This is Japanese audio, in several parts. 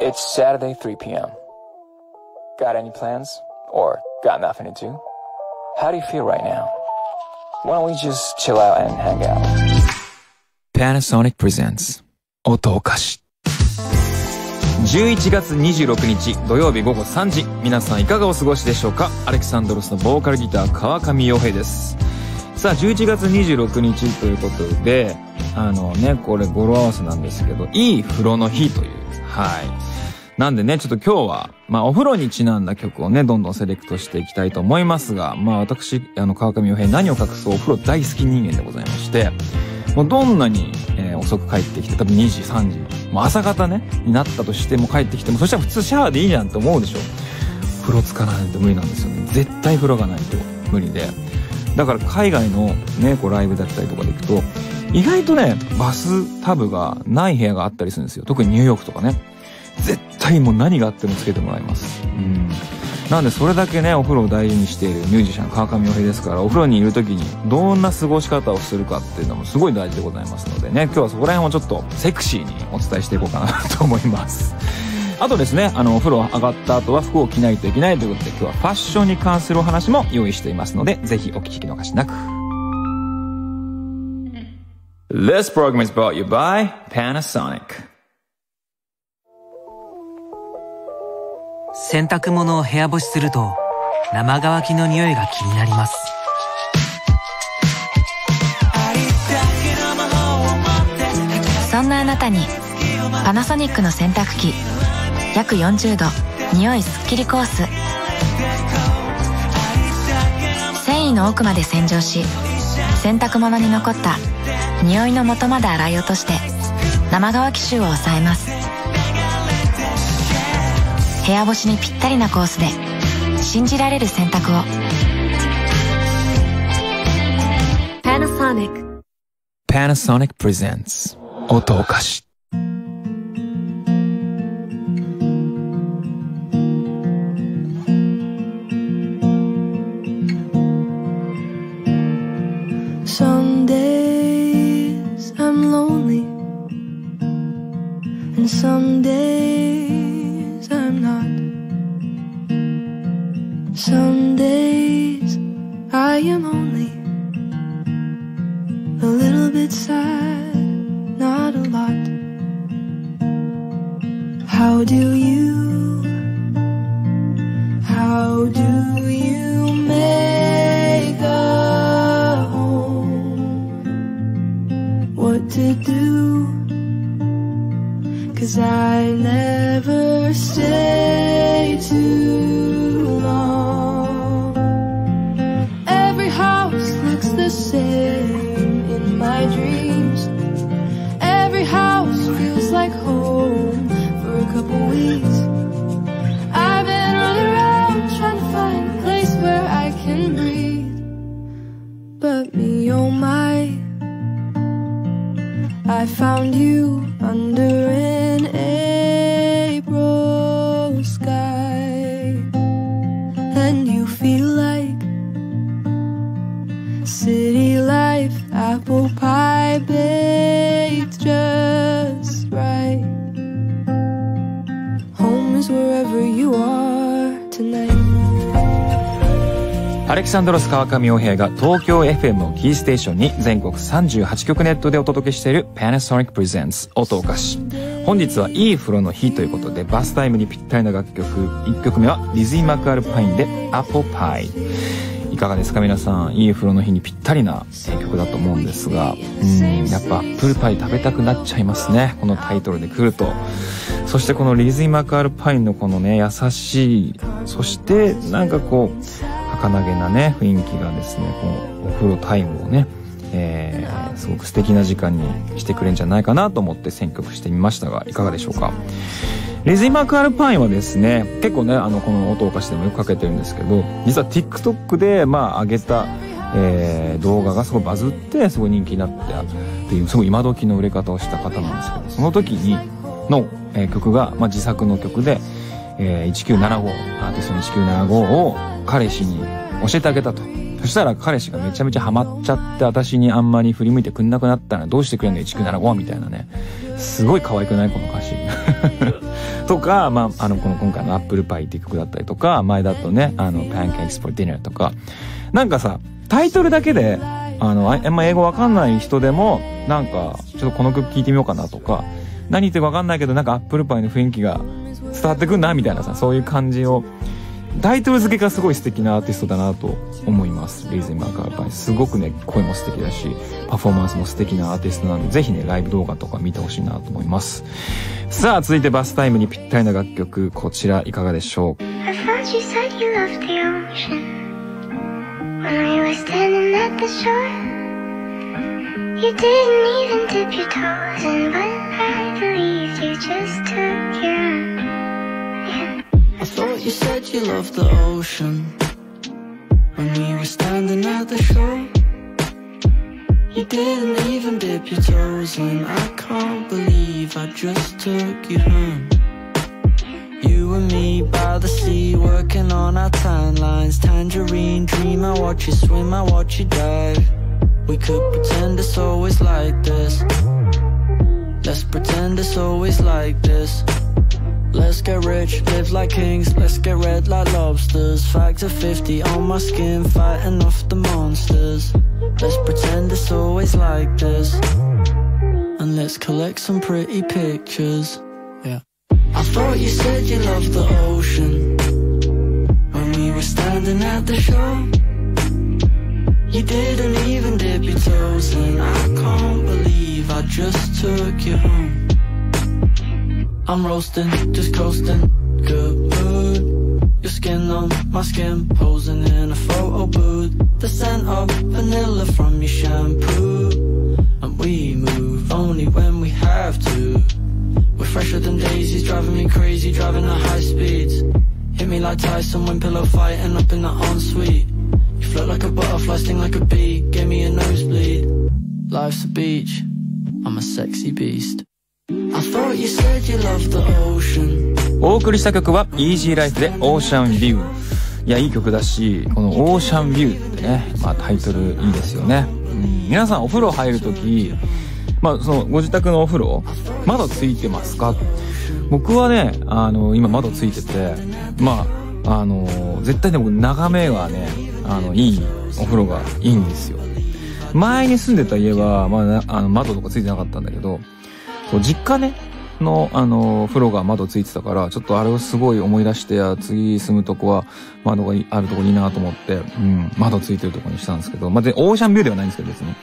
It's Saturday, 3 p.m. Got any plans? Or got nothing to do? How do you feel right now? Why don't we just chill out and hang out? Panasonic presents 音おかし11月26日土曜日午後3時皆さんいかがお過ごしでしょうかアレキサンドロスのボーカルギター川上洋平ですさあ11月26日ということであのねこれ語呂合わせなんですけどいい風呂の日というはいなんでね、ちょっと今日は、まあお風呂にちなんだ曲をね、どんどんセレクトしていきたいと思いますが、まあ私、あの、川上洋平何を隠そうお風呂大好き人間でございまして、もうどんなに、えー、遅く帰ってきて、多分2時、3時、もう朝方ね、になったとしても帰ってきても、そしたら普通シャワーでいいじゃんって思うでしょ。風呂つかないと無理なんですよね。絶対風呂がないと無理で。だから海外のね、こうライブだったりとかで行くと、意外とね、バスタブがない部屋があったりするんですよ。特にニューヨークとかね。絶対もう何があってもつけてもらいます。うん。なんでそれだけね、お風呂を大事にしているミュージシャン川上洋平ですから、お風呂にいる時にどんな過ごし方をするかっていうのもすごい大事でございますのでね、今日はそこら辺をちょっとセクシーにお伝えしていこうかなと思います。あとですね、あの、お風呂上がった後は服を着ないといけないということで、今日はファッションに関するお話も用意していますので、ぜひお聞き逃しなく。This program is brought you by Panasonic. 洗濯物を部屋干しすると生乾きの匂いが気になります。そんなあなたにパナソニックの洗濯機約40度匂いすっきりコース繊維の奥まで洗浄し洗濯物に残った匂いの元まで洗い落として生乾き臭を抑えます部屋干しにぴったりなコースで信じられる選択を。Panasonic Panasonic presents 音おかし desire. And you feel like city life, apple pie baked just right Home is wherever you are tonight アレキサンドロス川上洋平が東京 FM をキーステーションに全国38局ネットでお届けしている Panasonic Presents 音おかし。本日はいい風呂の日ということでバスタイムにぴったりな楽曲。1曲目はディズニー・マクアルパインで Apple Pie。いかがですか皆さん？いい風呂の日にぴったりな曲だと思うんですが、うん、やっぱアップルパイ食べたくなっちゃいますね。このタイトルで来ると。そしてこのリズイマクアルパインのこのね、優しい、そしてなんかこう、儚げなね、雰囲気がですね、このお風呂タイムをね、えー、すごく素敵な時間にしてくれるんじゃないかなと思って選曲してみましたが、いかがでしょうか？レズイマークアルパインはですね、結構ね、あの、この音をかしてもよくかけてるんですけど、実は TikTok で、まあ、上げた、えー、動画がすごいバズって、すごい人気になってっていう、すごい今時の売れ方をした方なんですけど、その時に、の、えー、曲が、まあ、自作の曲で、えー、1975、アーティストの1975を彼氏に教えてあげたと。そしたら彼氏がめちゃめちゃハマっちゃって私にあんまり振り向いてくんなくなったらどうしてくれんの1975みたいなね。すごい可愛くないこの歌詞。とか、まあ、あの、この今回のアップルパイっていう曲だったりとか、前だとね、あの、Pancakes for Dinner とか、なんかさ、タイトルだけで、あの、ああんま英語わかんない人でも、なんか、ちょっとこの曲聴いてみようかなとか、何言ってるかわかんないけど、なんかアップルパイの雰囲気が伝わってくんな、みたいなさ、そういう感じを、タイト付けがすごい素敵なアーティストだなと思います・すごくね声も素敵だしパフォーマンスも素敵なアーティストなんでぜひねライブ動画とか見てほしいなと思います。さあ続いてバスタイムにぴったりな楽曲こちらいかがでしょう？You said you loved the ocean when we were standing at the shore. You didn't even dip your toes in. I can't believe I just took you home. You and me by the sea, working on our timelines. Tangerine dream, I watch you swim, I watch you dive. We could pretend it's always like this. Let's pretend it's always like this. Let's get rich, live like kings, let's get red like lobsters. Factor 50 on my skin, fighting off the monsters. Let's pretend it's always like this. And let's collect some pretty pictures. Yeah. I thought you said you loved the ocean when we were standing at the shore. You didn't even dip your toes in. I can't believe I just took you home. I'm roasting, just coasting, good mood. Your skin on my skin, posing in a photo booth. The scent of vanilla from your shampoo. And we move only when we have to. We're fresher than daisies, driving me crazy, driving at high speeds. Hit me like Tyson when pillow fighting up in the ensuite. You float like a butterfly, sting like a bee, gave me a nosebleed. Life's a beach, I'm a sexy beast. お送りした曲は Easy Life で Ocean View。いや、いい曲だし、この Ocean View ってね、まあタイトルいいですよね。うん、皆さんお風呂入るとき、まあそのご自宅のお風呂、窓ついてますか？僕はね、あの、今窓ついてて、まあ、あの、絶対ね、僕眺めはね、あの、いいお風呂がいいんですよ。前に住んでた家は、まあ、あの、窓とかついてなかったんだけど、そう実家ね、の、あの、風呂が窓ついてたから、ちょっとあれをすごい思い出して、次住むとこは窓があるとこにいいなと思って、うん、窓ついてるとこにしたんですけど、まあ、で、オーシャンビューではないんですけど別に。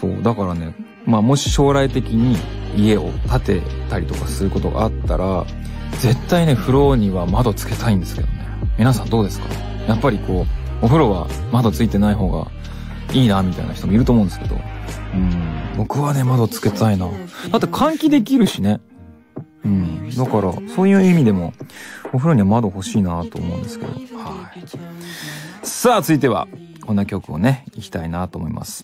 そう、だからね、まあ、もし将来的に家を建てたりとかすることがあったら、絶対ね、風呂には窓つけたいんですけどね。皆さんどうですか？やっぱりこう、お風呂は窓ついてない方がいいな、みたいな人もいると思うんですけど、うん、僕はね、窓つけたいな。だって換気できるしね。うん。だから、そういう意味でも、お風呂には窓欲しいなと思うんですけど。はい。さあ、続いては、こんな曲をね、行きたいなと思います。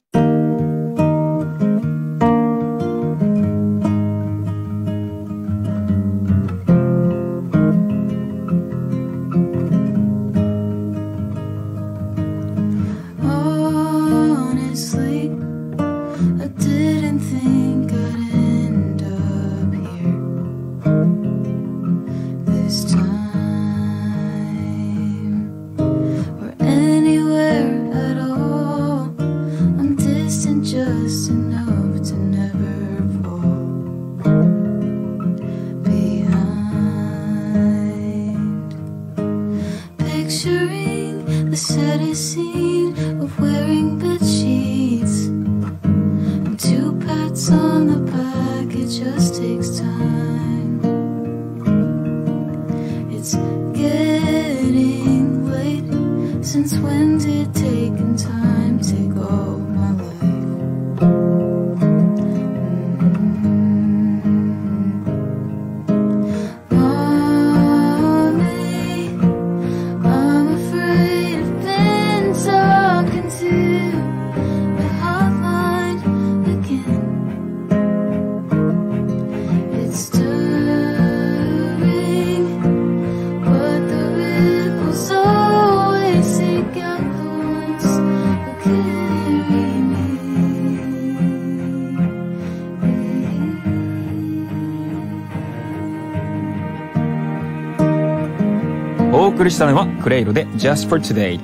したのはクレイロで Just for Today。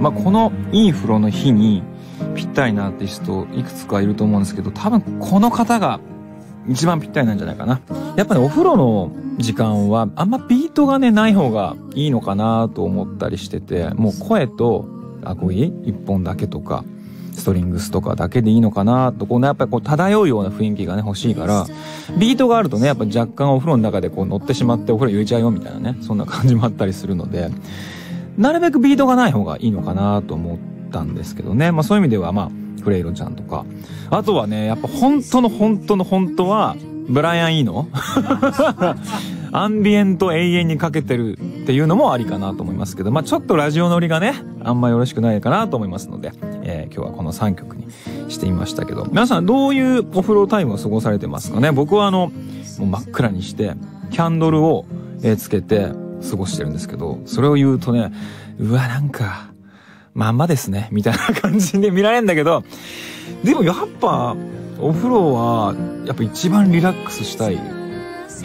まあ、このいい風呂の日にぴったりなアーティストいくつかいると思うんですけど、多分この方が一番ぴったりなんじゃないかな。やっぱね、お風呂の時間はあんまビートがね、ない方がいいのかなと思ったりしてて、もう声とアコギ一本だけとか、ストリングスとかだけでいいのかなと、こうね、やっぱりこう漂うような雰囲気がね、欲しいから、ビートがあるとね、やっぱ若干お風呂の中でこう乗ってしまってお風呂入れちゃうよみたいなね、そんな感じもあったりするので、なるべくビートがない方がいいのかなと思ったんですけどね。まあそういう意味ではまあ、フレイロちゃんとか。あとはね、やっぱ本当の本当の本当は、ブライアン・イーノ？アンビエント永遠にかけてるっていうのもありかなと思いますけど、まあちょっとラジオ乗りがね、あんまよろしくないかなと思いますので、えー今日はこの3曲にしてみましたけど、皆さんどういうお風呂タイムを過ごされてますかね？僕はあの、もう真っ暗にして、キャンドルを、えつけて過ごしてるんですけど、それを言うとね、うわ、なんか、まんまですね、みたいな感じで見られるんだけど、でもやっぱ、お風呂は、やっぱ一番リラックスしたい。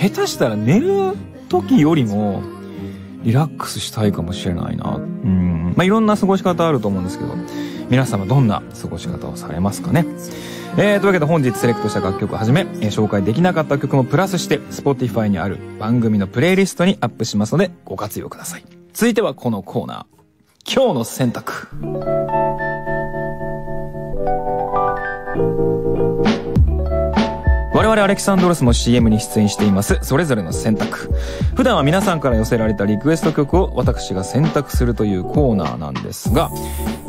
下手したら寝る時よりも、リラックスしたいかもしれないな。うん。まあ、いろんな過ごし方あると思うんですけど、皆様どんな過ごし方をされますかね。えー、というわけで本日セレクトした楽曲をはじめ、えー紹介できなかった曲もプラスして、Spotify にある番組のプレイリストにアップしますので、ご活用ください。続いてはこのコーナー。今日の選択。々アレキサンドロスも CM に出演しています、それぞれの選択。普段は皆さんから寄せられたリクエスト曲を私が選択するというコーナーなんですが、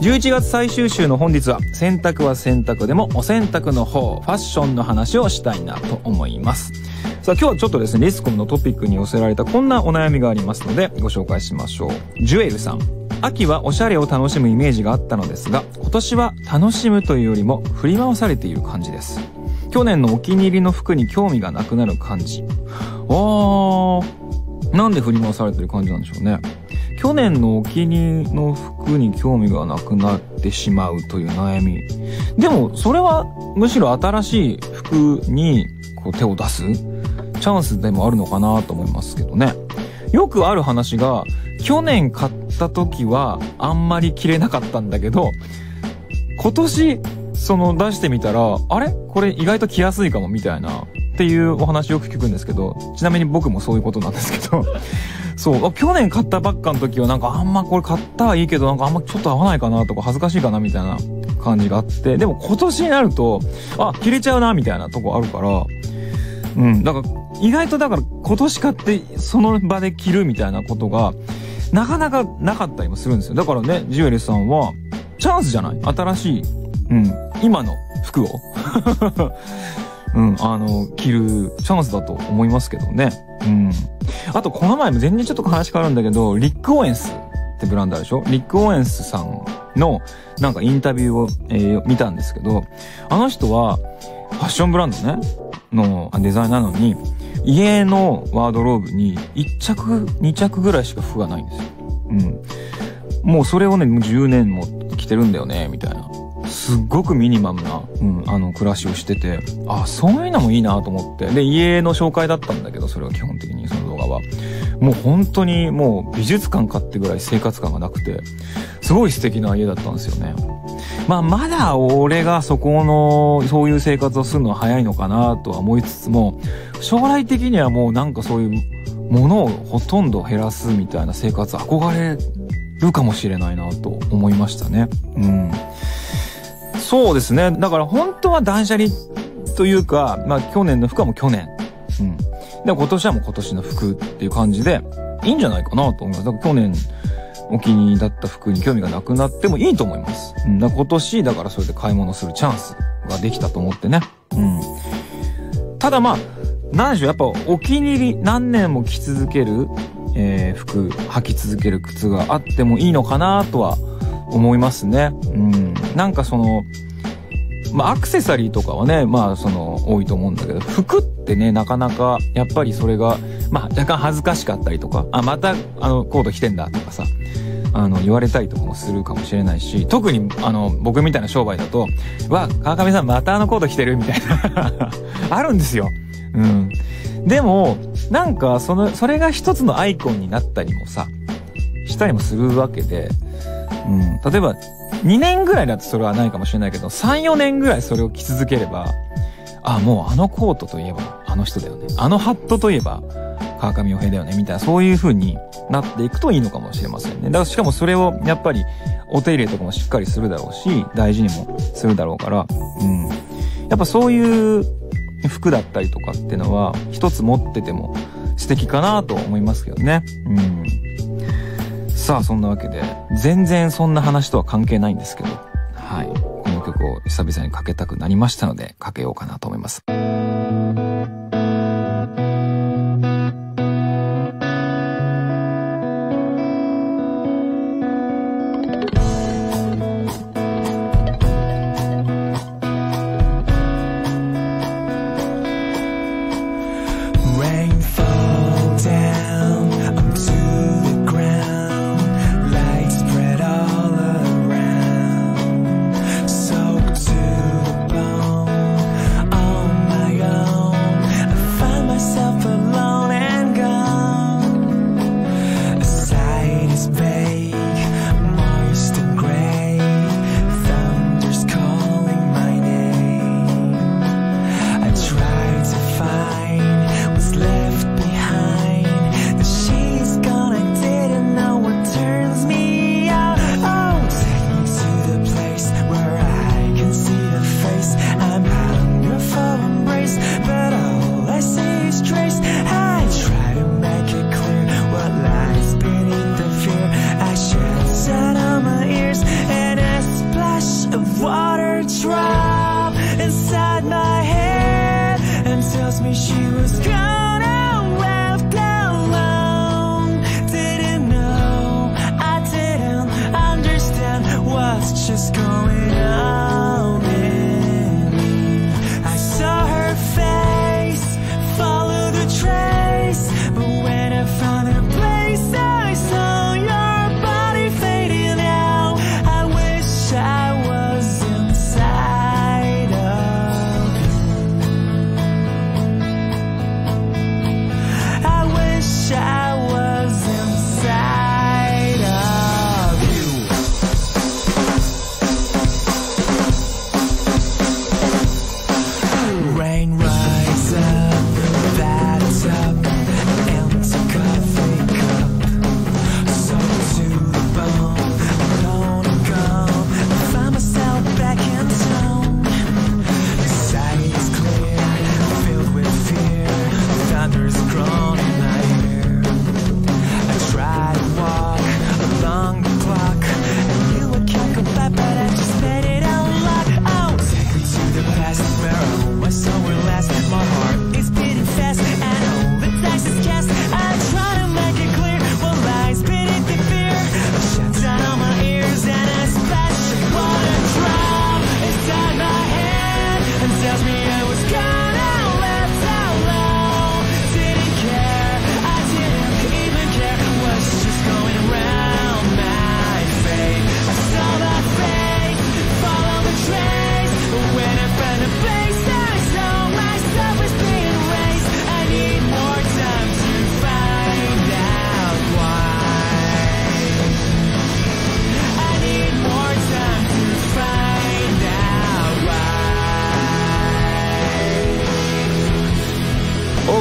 11月最終週の本日は、選択は選択でもお選択の方、ファッションの話をしたいなと思います。さあ今日はちょっとですね、リスコムのトピックに寄せられたこんなお悩みがありますので、ご紹介しましょう。ジュエルさん。秋はおしゃれを楽しむイメージがあったのですが、今年は楽しむというよりも振り回されている感じです。去年のお気に入りの服に興味がなくなる感じ。あー、なんで振り回されてる感じなんでしょうね。去年のお気に入りの服に興味がなくなってしまうという悩み。でも、それはむしろ新しい服にこう手を出すチャンスでもあるのかなと思いますけどね。よくある話が、去年買った時はあんまり着れなかったんだけど、今年、その出してみたら、あれ？これ意外と着やすいかもみたいな、っていうお話よく聞くんですけど、ちなみに僕もそういうことなんですけど、そう、去年買ったばっかの時はなんかあんまこれ買ったはいいけど、なんかあんまちょっと合わないかなとか恥ずかしいかなみたいな感じがあって、でも今年になると、あ、着れちゃうなみたいなとこあるから、うん、だから意外とだから今年買ってその場で着るみたいなことが、なかなかなかったりもするんですよ。だからね、ジュエルさんは、チャンスじゃない？新しい、うん、今の服を、うん、あの、着るチャンスだと思いますけどね。うん。あと、この前も全然ちょっと話変わるんだけど、リック・オーエンスってブランドあるでしょ？リック・オーエンスさんの、なんかインタビューを、えー見たんですけど、あの人は、ファッションブランドね、のデザイナーなのに、家のワードローブに1着、2着ぐらいしか服がないんですよ。うん。もうそれをね、もう10年も着てるんだよね、みたいな。すっごくミニマムな、うん、あの、暮らしをしてて、あ、そういうのもいいなと思って。で、家の紹介だったんだけど、それは基本的に、その動画は。もう本当にもう美術館かってぐらい生活感がなくて、すごい素敵な家だったんですよね。まあ、まだ俺がそこの、そういう生活をするのは早いのかなとは思いつつも、将来的にはもうなんかそういうものをほとんど減らすみたいな生活憧れるかもしれないなと思いましたね。うん。そうですね。だから本当は断捨離というか、まあ去年の服はもう去年。うん。で今年はもう今年の服っていう感じで、いいんじゃないかなと思います。だから去年お気に入りだった服に興味がなくなってもいいと思います。うん。だから今年だからそれで買い物するチャンスができたと思ってね。うん。ただまあ、なんでしょう、やっぱお気に入り何年も着続ける、えー服、履き続ける靴があってもいいのかなとは思いますね。うん。なんかその、まあ、アクセサリーとかはね、まあ、その、多いと思うんだけど、服ってね、なかなか、やっぱりそれが、まあ、若干恥ずかしかったりとか、あ、また、あの、コード着てんだとかさ、あの、言われたりとかもするかもしれないし、特に、あの、僕みたいな商売だと、わ、川上さんまたあのコード着てるみたいな、あるんですよ。うん。でも、なんか、その、それが一つのアイコンになったりもさ、したりもするわけで、うん、例えば2年ぐらいだとそれはないかもしれないけど、3、4年ぐらいそれを着続ければ、あ、もうあのコートといえばあの人だよね。あのハットといえば川上洋平だよね。みたいな、そういう風になっていくといいのかもしれませんね。だからしかもそれをやっぱりお手入れとかもしっかりするだろうし、大事にもするだろうから、うん。やっぱそういう服だったりとかってのは一つ持ってても素敵かなと思いますけどね。うん。さあ、そんなわけで、全然そんな話とは関係ないんですけど、はい。この曲を久々にかけたくなりましたので、かけようかなと思います。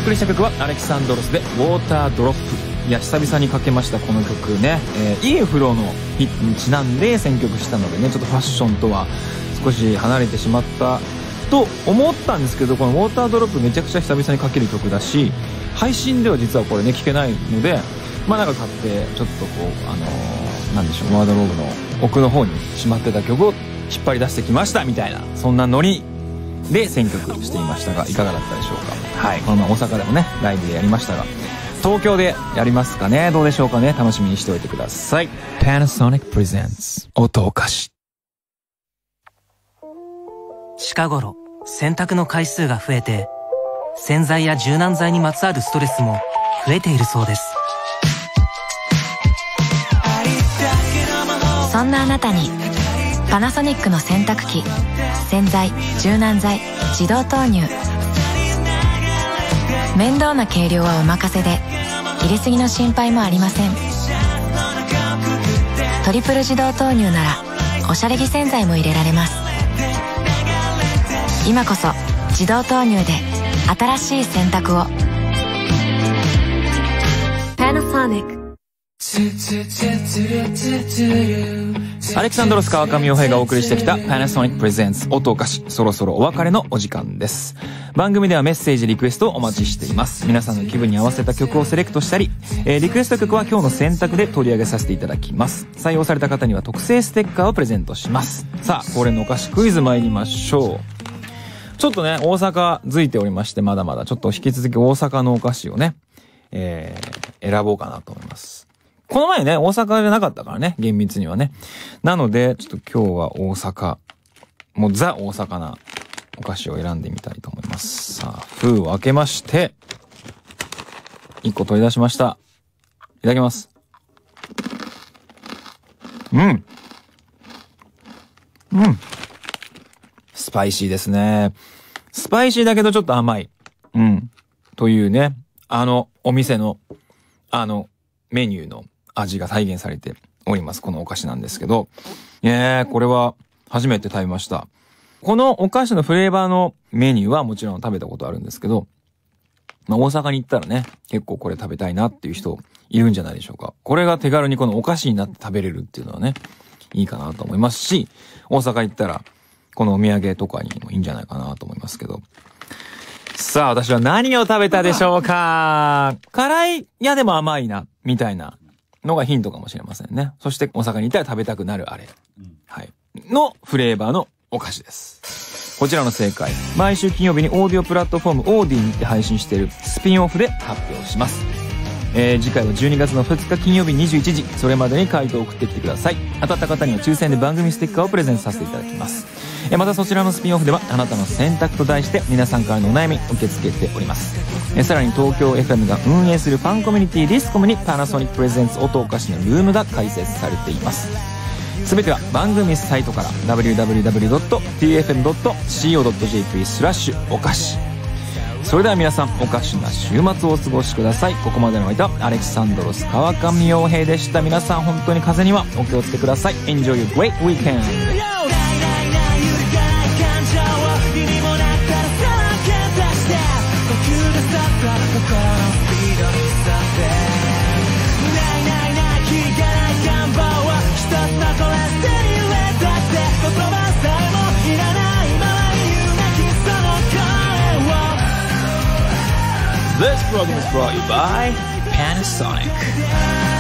送りした曲はアレキサンドロスで「ウォータードロップ」いや久々にかけましたこの曲ね、えー、インフローのヒットにちなんで選曲したのでねちょっとファッションとは少し離れてしまったと思ったんですけどこの「ウォータードロップ」めちゃくちゃ久々にかける曲だし配信では実はこれね聴けないのでまあなんか買ってちょっとこうあのーなんでしょうワードローブの奥の方にしまってた曲を引っ張り出してきましたみたいなそんなノリで選曲していましたがいかがだったでしょうか？はい。このまま大阪でもねライブでやりましたが東京でやりますかね？どうでしょうかね？楽しみにしておいてください。Panasonic Presents 音おかし近頃洗濯の回数が増えて洗剤や柔軟剤にまつわるストレスも増えているそうです。そんなあなたにパナソニックの洗濯機。洗剤柔軟剤自動投入。面倒な計量はお任せで入れすぎの心配もありません。トリプル自動投入ならおしゃれ着洗剤も入れられます。今こそ自動投入で新しい選択を。Panasonic アレキサンドロス川上洋平がお送りしてきた Panasonic Presents 音お菓子そろそろお別れのお時間です。番組ではメッセージリクエストをお待ちしています。皆さんの気分に合わせた曲をセレクトしたり、えーリクエスト曲は今日の選択で取り上げさせていただきます。採用された方には特製ステッカーをプレゼントします。さあ恒例のお菓子クイズ参りましょう。ちょっとね、大阪付いておりまして、まだまだ、ちょっと引き続き大阪のお菓子をね、えー、選ぼうかなと思います。この前ね、大阪じゃなかったからね、厳密にはね。なので、ちょっと今日は大阪、もうザ大阪なお菓子を選んでみたいと思います。さあ、封を開けまして、一個取り出しました。いただきます。うん。うん。スパイシーですね。スパイシーだけどちょっと甘い。うん。というね、あの、お店の、あの、メニューの味が再現されております。このお菓子なんですけど。えー、これは初めて食べました。このお菓子のフレーバーのメニューはもちろん食べたことあるんですけど、まあ、大阪に行ったらね、結構これ食べたいなっていう人いるんじゃないでしょうか。これが手軽にこのお菓子になって食べれるっていうのはね、いいかなと思いますし、大阪行ったら、このお土産とかにもいいんじゃないかなと思いますけど。さあ、私は何を食べたでしょうか辛い、いやでも甘いな、みたいなのがヒントかもしれませんね。そして大阪に行ったら食べたくなるあれ。はい。のフレーバーのお菓子です。こちらの正解。毎週金曜日にオーディオプラットフォーム AuDee にて配信しているスピンオフで発表します。えー次回は12月の2日金曜日21時、それまでに回答を送ってきてください。当たった方には抽選で番組ステッカーをプレゼントさせていただきます。えまたそちらのスピンオフでは、あなたの選択と題して皆さんからのお悩み受け付けております。えさらに東京 FM が運営するファンコミュニティディスコムにパナソニックプレゼンツ音お菓子のルームが開設されています。すべては番組サイトから www.tfm.co.jp スラッシュお菓子それでは皆さんおかしな週末をお過ごしください。ここまでの間アレキサンドロス川上洋平でした。皆さん本当に風にはお気をつけください。Enjoy your great weekend! Program is brought to you by Panasonic. 何